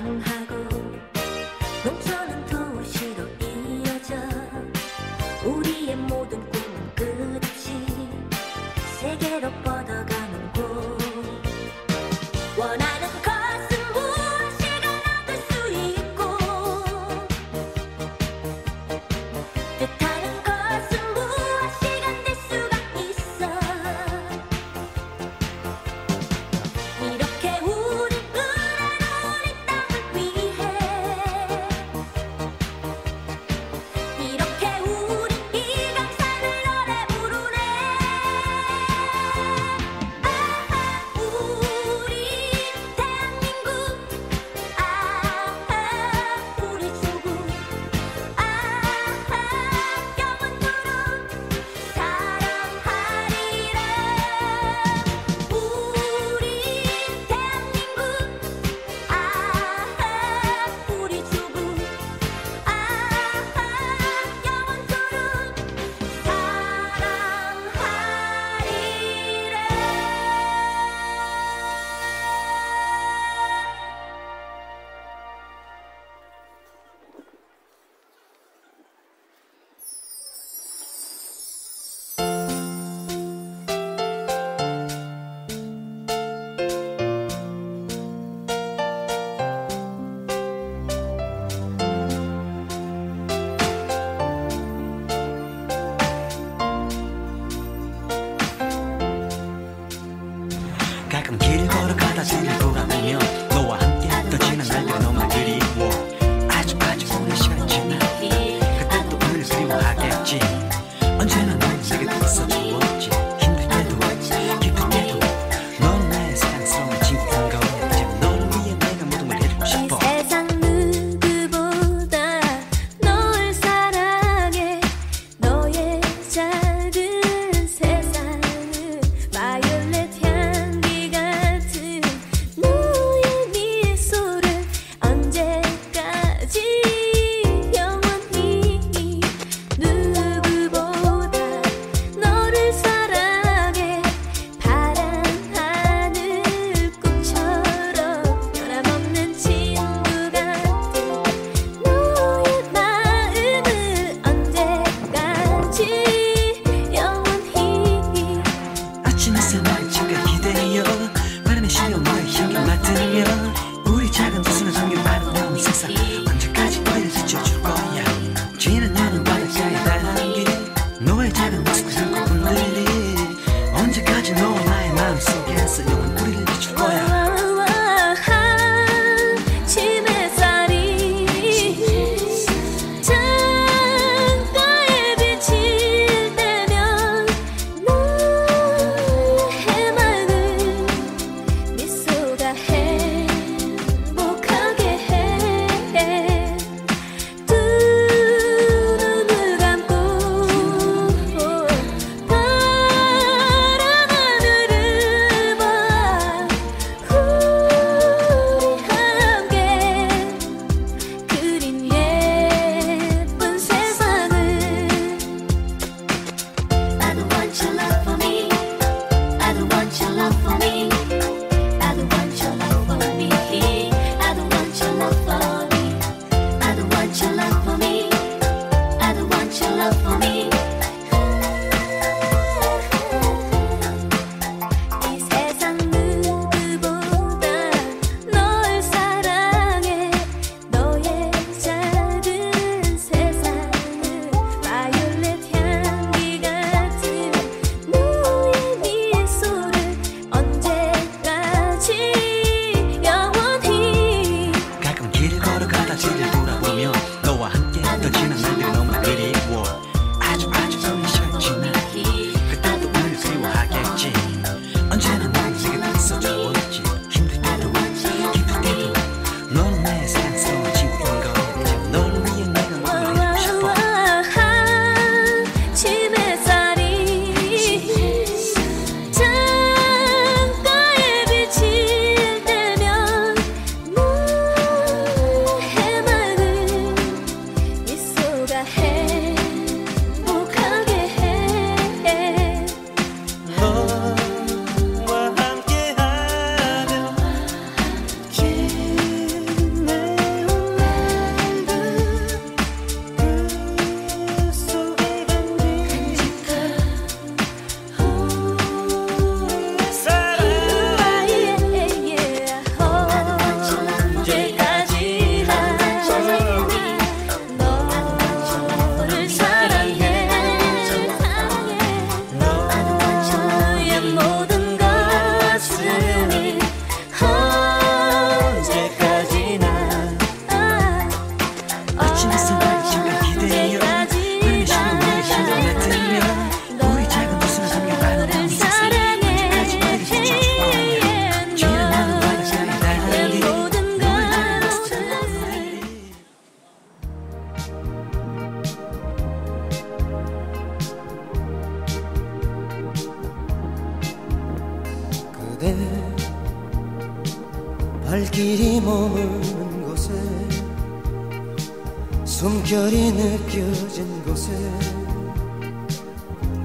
향하고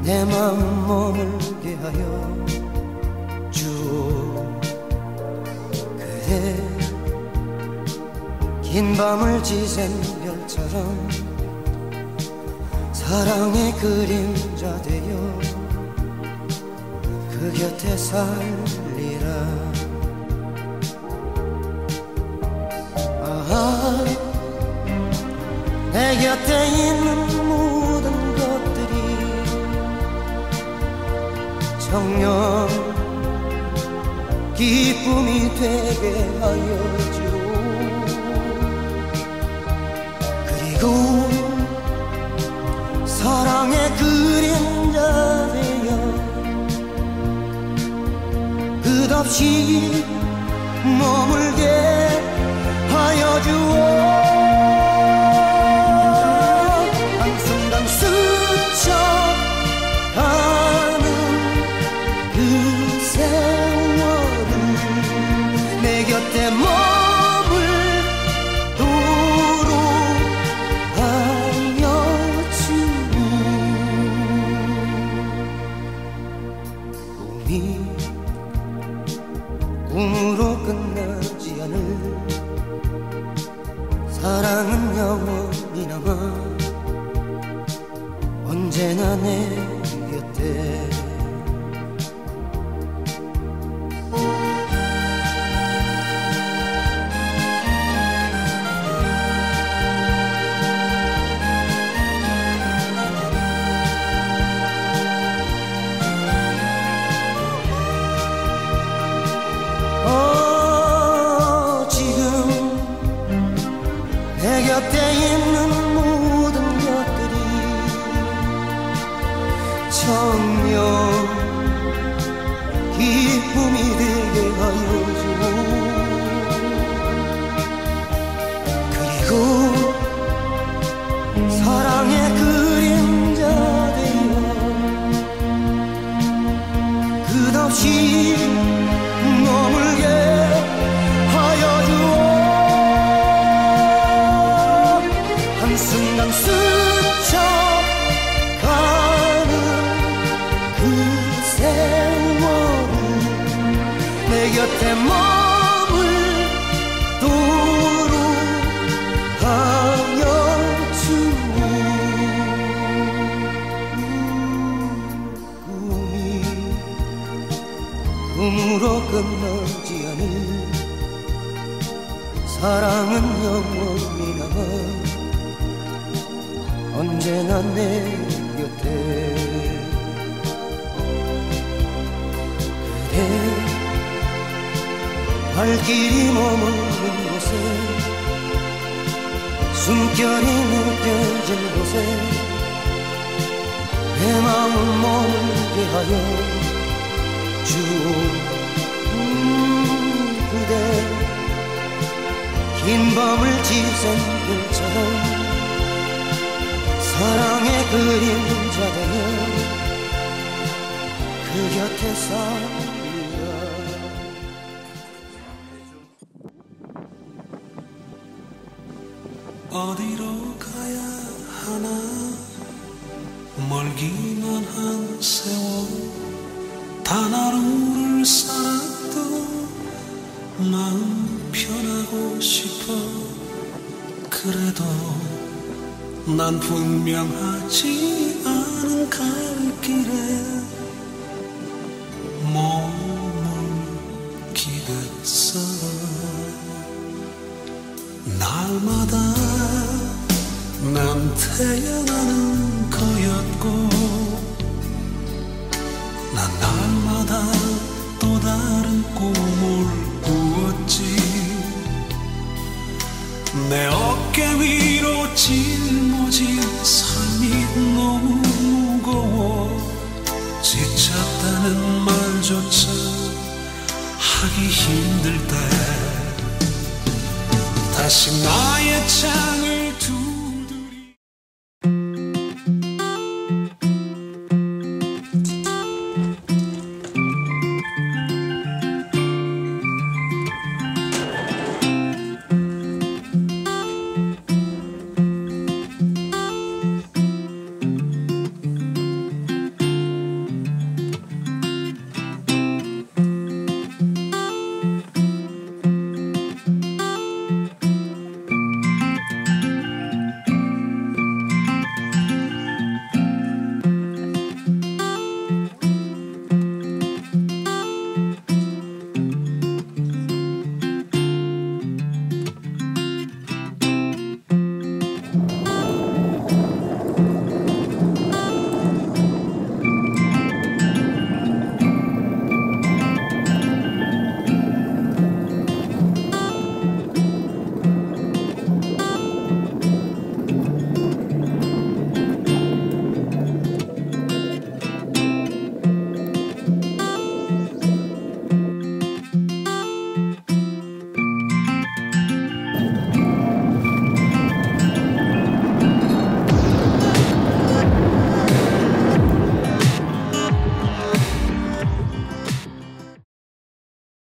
내 마음 머물게 하여 주오. 그대 긴 밤을 지샌 별처럼 사랑의 그림자 되어 그 곁에 살리라. 아하 내 곁에 있는 정녕 기쁨이 되게 하여 주오 그리고 사랑의 그림자 되어 끝없이 머물게 하여 주오 사랑은 영원히 남아 언제나 내 곁에 꿈으로 끝나지 않을 사랑은 영원히 남아 언제나 내 곁에. 그대 발길이 머무는 곳에 숨결이 느껴진 곳에 내 마음 머물게 하여 주오 음, 긴 밤을 지샌 별처럼 사랑의 그림자 되어 그 곁에 살리라. 어디로 가야 하나? 멀기만 한 세월 단 하루를 살아도 마음 편하고 싶어. 그래도 난 분명하지 않은 갈 길에